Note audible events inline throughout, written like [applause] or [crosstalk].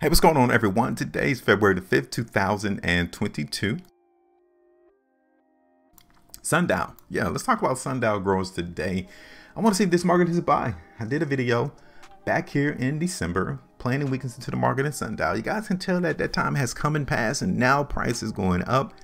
Hey, what's going on everyone? Today is February the 5th, 2022. Sundial. Yeah, let's talk about sundial growers today. I want to see if this market is a buy. I did a video back here in December, planning weakness into the market in sundial. You guys can tell that that time has come and passed and now price is going up.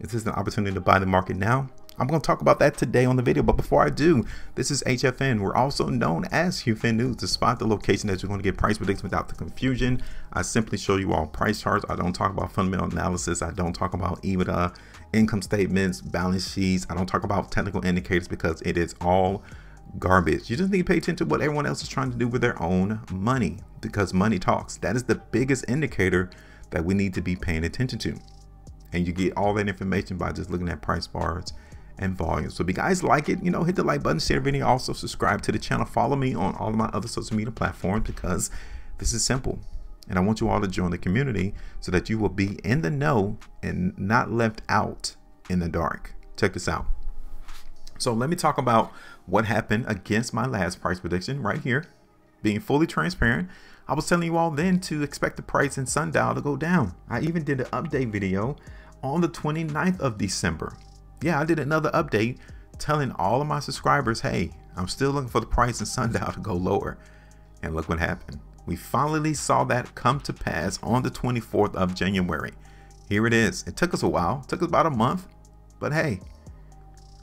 Is this an opportunity to buy the market now? I'm going to talk about that today on the video. But before I do, this is HFN. We're also known as HueFin News to spot the location that you're going to get price predictions without the confusion. I simply show you all price charts. I don't talk about fundamental analysis. I don't talk about EBITDA, income statements, balance sheets. I don't talk about technical indicators because it is all garbage. You just need to pay attention to what everyone else is trying to do with their own money because money talks. That is the biggest indicator that we need to be paying attention to. And you get all that information by just looking at price bars and volume. So if you guys like it, you know, hit the like button, share the video, also subscribe to the channel. Follow me on all of my other social media platforms because this is simple. And I want you all to join the community so that you will be in the know and not left out in the dark. Check this out. So let me talk about what happened against my last price prediction right here. Being fully transparent, I was telling you all then to expect the price in Sundial to go down. I even did an update video on the 29th of December yeah, I did another update telling all of my subscribers, hey, I'm still looking for the price in Sundial to go lower. And look what happened. We finally saw that come to pass on the 24th of January. Here it is. It took us a while, took us about a month, but hey,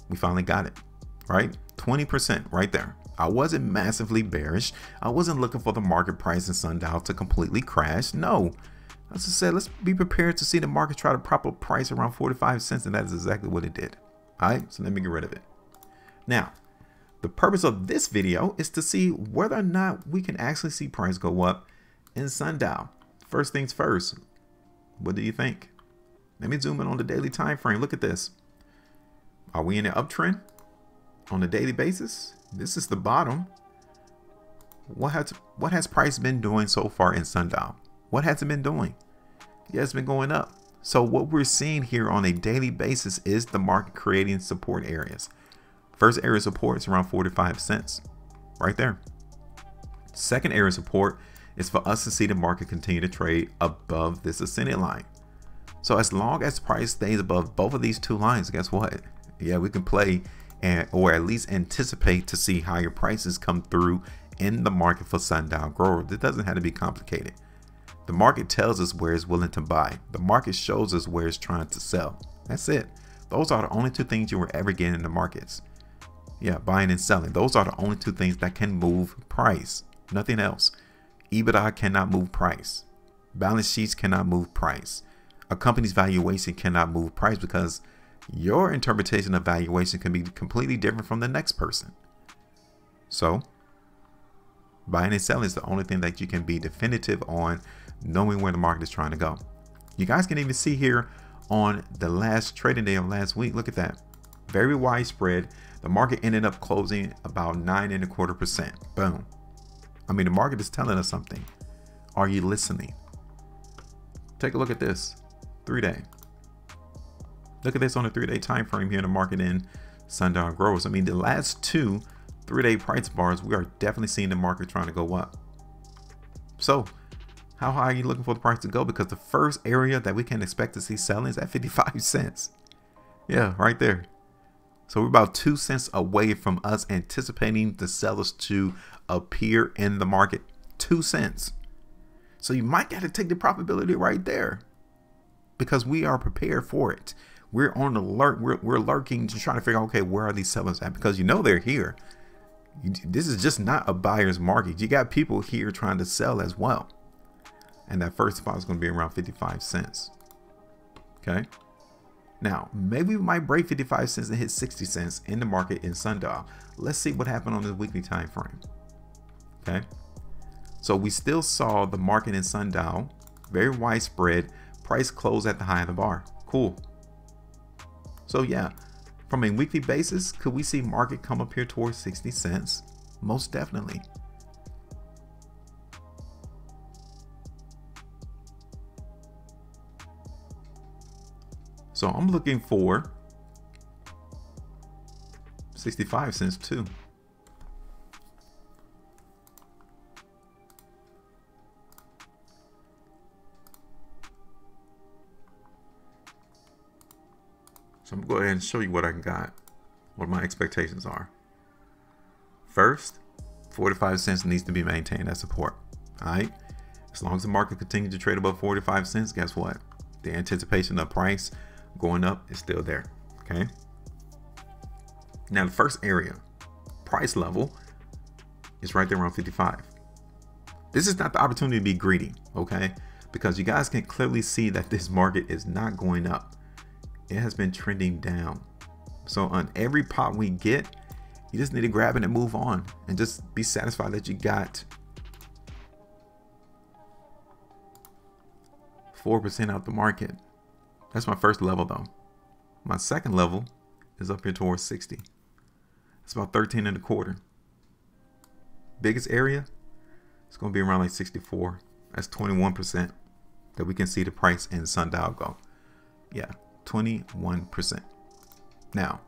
we finally got it, right? 20% right there. I wasn't massively bearish. I wasn't looking for the market price in Sundial to completely crash. No, as I said, let's be prepared to see the market try to prop up price around 45 cents, and that is exactly what it did. All right, so let me get rid of it. Now, the purpose of this video is to see whether or not we can actually see price go up in Sundial. First things first, what do you think? Let me zoom in on the daily time frame. Look at this. Are we in an uptrend on a daily basis? This is the bottom. What has what has price been doing so far in Sundial? What has it been doing? Yeah, it's been going up. So what we're seeing here on a daily basis is the market creating support areas. First area support is around 45 cents, right there. Second area support is for us to see the market continue to trade above this ascending line. So as long as price stays above both of these two lines, guess what? Yeah, we can play and or at least anticipate to see higher prices come through in the market for sundial growers. It doesn't have to be complicated. The market tells us where it's willing to buy. The market shows us where it's trying to sell. That's it. Those are the only two things you will ever get in the markets. Yeah, buying and selling. Those are the only two things that can move price. Nothing else. EBITDA cannot move price. Balance sheets cannot move price. A company's valuation cannot move price because your interpretation of valuation can be completely different from the next person. So, buying and selling is the only thing that you can be definitive on knowing where the market is trying to go. You guys can even see here on the last trading day of last week. Look at that. Very widespread. The market ended up closing about nine and a quarter percent. Boom. I mean, the market is telling us something. Are you listening? Take a look at this. Three day. Look at this on a three day time frame here in the market in Sundial Growers. I mean, the last two three day price bars, we are definitely seeing the market trying to go up. So how high are you looking for the price to go? Because the first area that we can expect to see selling is at [laughs] 55 cents. Yeah, right there. So we're about two cents away from us anticipating the sellers to appear in the market. Two cents. So you might got to take the probability right there because we are prepared for it. We're on alert. We're, we're lurking to try to figure out, okay, where are these sellers at? Because you know they're here. This is just not a buyer's market. You got people here trying to sell as well and that first spot is going to be around 55 cents. Okay. Now, maybe we might break 55 cents and hit 60 cents in the market in sundial. Let's see what happened on the weekly time frame. Okay. So we still saw the market in sundial, very widespread, price close at the high of the bar. Cool. So yeah, from a weekly basis, could we see market come up here towards 60 cents? Most definitely. So I'm looking for 65 cents too. So I'm gonna go ahead and show you what I got, what my expectations are. First, 45 cents needs to be maintained as support. All right. As long as the market continues to trade above 45 cents, guess what? The anticipation of price going up is still there. Okay. Now the first area, price level, is right there around 55. This is not the opportunity to be greedy, okay? Because you guys can clearly see that this market is not going up. It has been trending down. So on every pop we get, you just need to grab it and move on and just be satisfied that you got 4% out the market. That's my first level though. My second level is up here towards 60. It's about 13 and a quarter. Biggest area, it's going to be around like 64. That's 21% that we can see the price in Sundial go. Yeah, 21%. Now,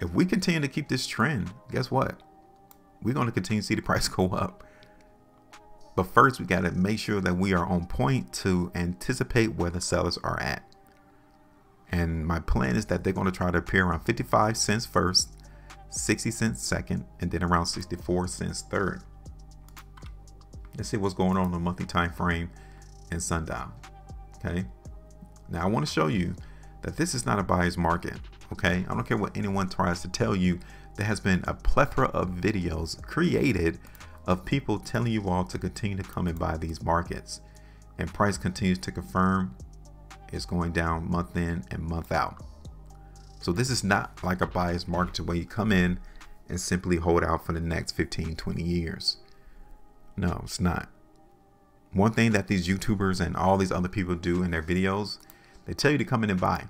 if we continue to keep this trend, guess what? We're going to continue to see the [laughs] price go up. But first, we got to make sure that we are on point to anticipate where the sellers are at. And my plan is that they're going to try to appear around 55 cents first, 60 cents second, and then around 64 cents third. Let's see what's going on in the monthly time frame in Sundial. Okay. Now I want to show you that this is not a buyer's market. Okay. I don't care what anyone tries to tell you. There has been a plethora of videos created of people telling you all to continue to come and buy these markets. And price continues to confirm it's going down month in and month out. So this is not like a buyer's market where you come in and simply hold out for the next 15, 20 years. No, it's not. One thing that these YouTubers and all these other people do in their videos, they tell you to come in and buy.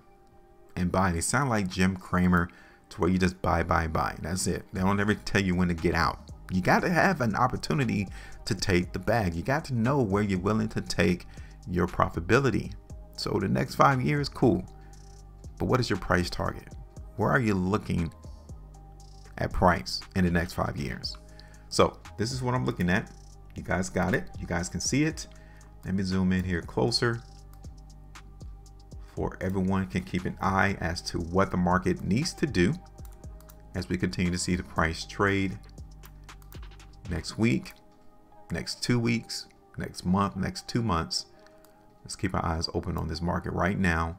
And buy. They sound like Jim Cramer to where you just buy, buy, buy. That's it. They don't ever tell you when to get out. You got to have an opportunity to take the bag. You got to know where you're willing to take your profitability. So the next five years, cool. But what is your price target? Where are you looking at price in the next five years? So this is what I'm looking at. You guys got it. You guys can see it. Let me zoom in here closer for everyone can keep an eye as to what the market needs to do as we continue to see the price trade next week, next two weeks, next month, next two months. Let's keep our eyes open on this market right now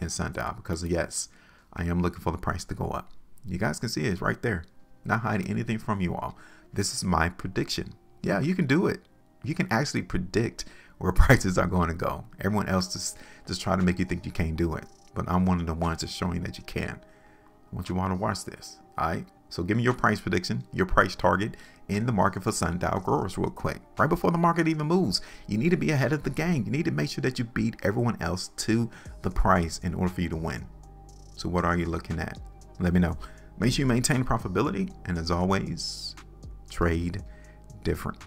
in Sundial because yes, I am looking for the price to go up. You guys can see it, it's right there. Not hiding anything from you all. This is my prediction. Yeah, you can do it. You can actually predict where [laughs] prices are going to go. Everyone else just just try to make you think you can't do it. But I'm one of the ones that's showing that you can. I want you want to watch this. All right. So give me your price prediction, your price target in the market for sundial growers real quick. Right before the market even moves. You need to be ahead of the game. You need to make sure that you beat everyone else to the price in order for you to win. So what are you looking at? Let me know. Make sure you maintain profitability. And as always, trade different.